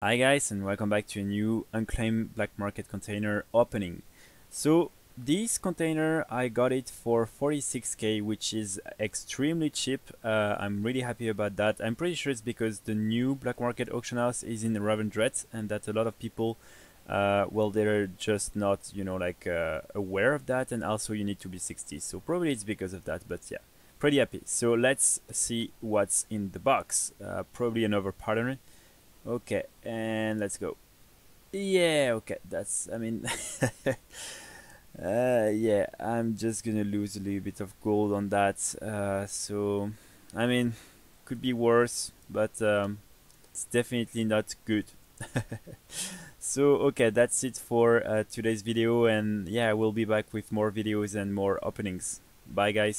Hi guys and welcome back to a new unclaimed black market container opening. So this container I got it for 46k which is extremely cheap. Uh, I'm really happy about that. I'm pretty sure it's because the new black market auction house is in Revendreth and that a lot of people uh, well they're just not you know like uh, aware of that and also you need to be 60 so probably it's because of that but yeah pretty happy. So let's see what's in the box. Uh, probably another pattern okay and let's go. Yeah okay that's I mean uh, yeah I'm just gonna lose a little bit of gold on that uh, so I mean could be worse but um, it's definitely not good. So okay that's it for uh, today's video and yeah we'll be back with more videos and more openings. Bye guys